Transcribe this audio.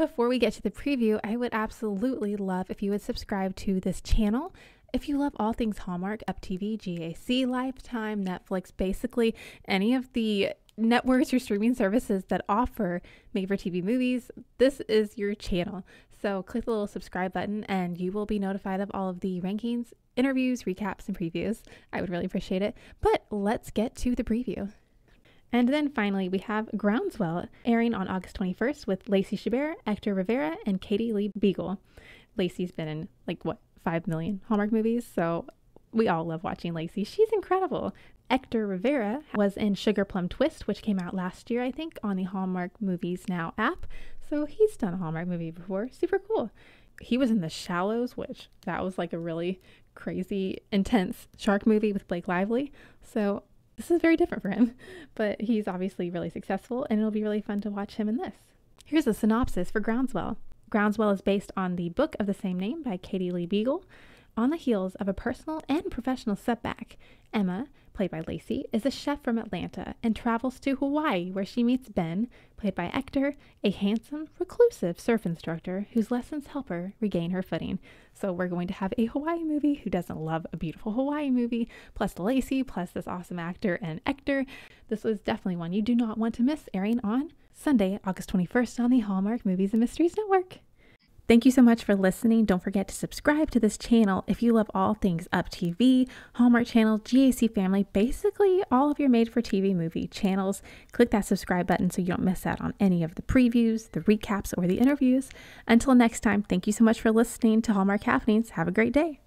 Before we get to the preview, I would absolutely love if you would subscribe to this channel. If you love all things Hallmark, Up TV, GAC, Lifetime, Netflix, basically any of the networks or streaming services that offer made for TV movies, this is your channel. So click the little subscribe button and you will be notified of all of the rankings, interviews, recaps, and previews. I would really appreciate it. But let's get to the preview. And then finally, we have Groundswell airing on August 21st with Lacey Chabert, Ektor Rivera, and Katie Lee Biegel. Lacey's been in like what, 5 million Hallmark movies, so we all love watching Lacey. She's incredible. Ektor Rivera was in Sugar Plum Twist, which came out last year, I think, on the Hallmark Movies Now app. So he's done a Hallmark movie before. Super cool. He was in The Shallows, which that was like a really crazy, intense shark movie with Blake Lively. So this is very different for him, but he's obviously really successful and it'll be really fun to watch him in this. Here's a synopsis for Groundswell. Groundswell is based on the book of the same name by Katie Lee Biegel. On the heels of a personal and professional setback, Emma, played by Lacey, is a chef from Atlanta and travels to Hawaii where she meets Ben, played by Ektor, a handsome, reclusive surf instructor whose lessons help her regain her footing. So we're going to have a Hawaii movie. Who doesn't love a beautiful Hawaii movie? Plus Lacey, plus this awesome actor and Ektor. This was definitely one you do not want to miss airing on Sunday, August 21st on the Hallmark Movies and Mysteries Network. Thank you so much for listening. Don't forget to subscribe to this channel if you love all things Up TV, Hallmark Channel, GAC Family, basically all of your made for TV movie channels. Click that subscribe button so you don't miss out on any of the previews, the recaps, or the interviews. Until next time, thank you so much for listening to Hallmark Happenings. Have a great day.